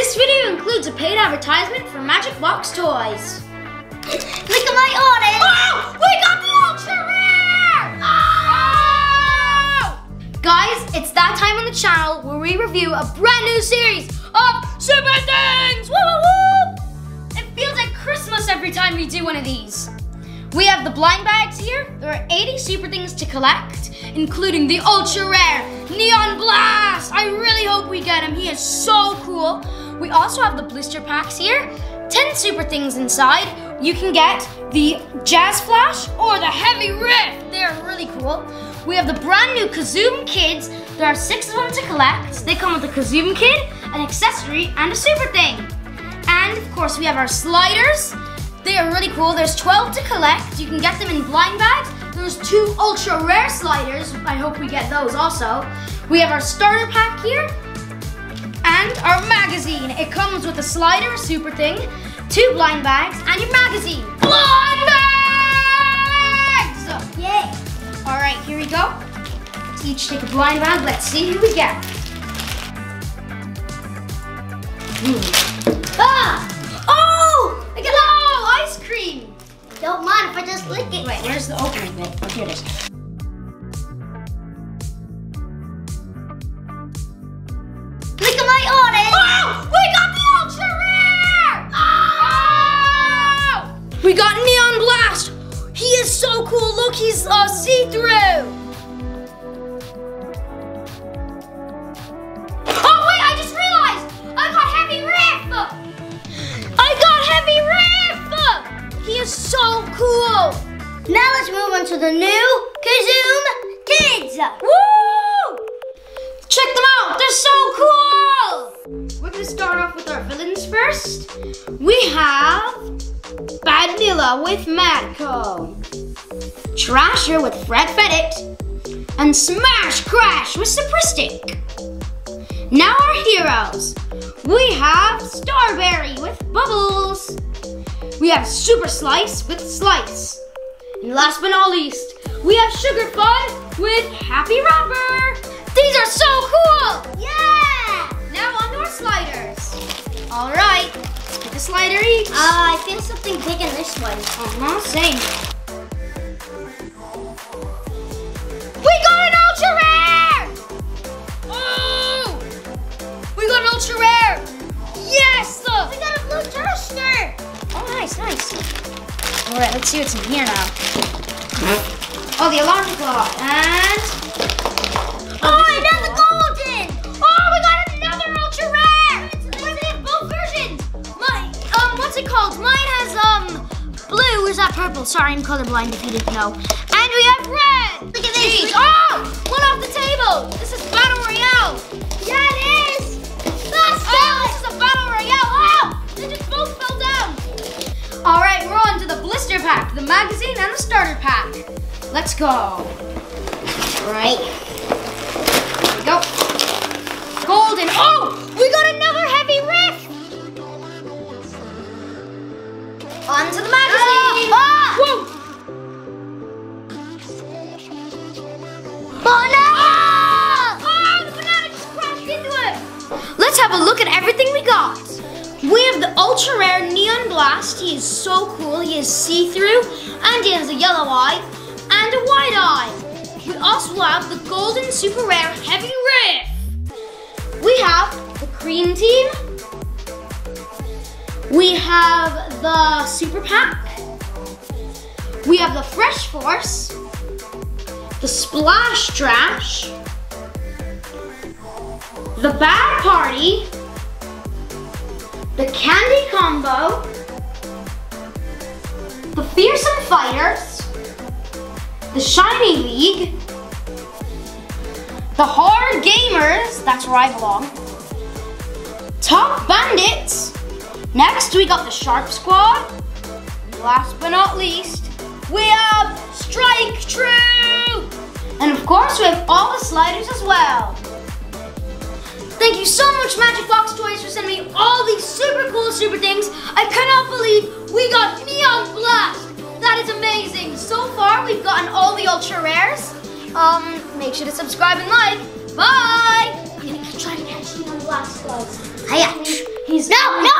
This video includes a paid advertisement for Magic Box Toys. Look at my order. Oh, we got the ultra rare! Oh! Guys, it's that time on the channel where we review a brand new series of super things. Woo, woo, woo! It feels like Christmas every time we do one of these. We have the blind bags here. There are 80 super things to collect, including the ultra rare Neon Blast. I really hope we get him. He is so cool. We also have the blister packs here. 10 super things inside. You can get the Jazz Flash or the Heavy Riff. They're really cool. We have the brand new Kazoom Kids. There are six of them to collect. They come with a Kazoom Kid, an accessory, and a super thing. And of course, we have our sliders. They are really cool. There's 12 to collect. You can get them in blind bags. There's two ultra rare sliders. I hope we get those also. We have our starter pack here and our magazine. It comes with a slider, a super thing, two blind bags, and your magazine. Blind bags! Yeah. All right, here we go. Let's each take a blind bag. Let's see who we get. Ah! Oh! I got oh, ice cream. Don't mind if I just lick it. Wait, where's the opening bit? Oh, here it is. He's uh, see-through. Oh wait, I just realized I got Heavy Riff. I got Heavy Riff. He is so cool. Now let's move on to the new Kazoom Kids. Woo! Check them out, they're so cool! We're gonna start off with our villains first. We have Badnilla with Madco, Trasher with Fred Fedit, and Smash Crash with Sapristic. Now our heroes. We have Starberry with Bubbles. We have Super Slice with Slice. And last but not least, we have Sugar Fun with Happy Rapper. These are so cool! Yeah. Now on to our sliders. All right, let's pick a slider each. Uh, I feel something big in this one. Uh-huh, same. Ultra rare! Yes! We got a blue toaster. Oh, nice, nice. All right, let's see what's in here now. Oh, the alarm clock. And... Oh, another golden. Oh, we got another ultra rare! Wait, they have both versions! My, um, what's it called? Mine has, um, blue. Is that purple? Sorry, I'm colorblind if you didn't know. And we have red! Look at this. Jeez. Oh! One off the table! This is starter pack. Let's go. Right. Here we go. Golden. Oh! We got another heavy riff! On to the magazine! Ah! Whoa! Banana. Oh, the banana just crashed into it! Let's have a look at got. We have the ultra rare Neon Blast. He is so cool. He is see-through and he has a yellow eye and a white eye. We also have the golden super rare Heavy Riff. We have the Cream Team. We have the Super Pack. We have the Fresh Force. The Splash Trash the Bad Party, the Candy Combo, the Fearsome Fighters, the Shiny League, the Hard Gamers, that's where I belong, Top Bandits, next we got the Sharp Squad, last but not least, we have Strike True, and of course we have all the sliders as well. Thank you so much, Magic Box Toys, for sending me all these super cool super things. I cannot believe we got Neon Blast. That is amazing. So far, we've gotten all the ultra rares. Um, make sure to subscribe and like. Bye. I'm gonna try to catch Neon Blast, guys. Hiya. He's. No, no,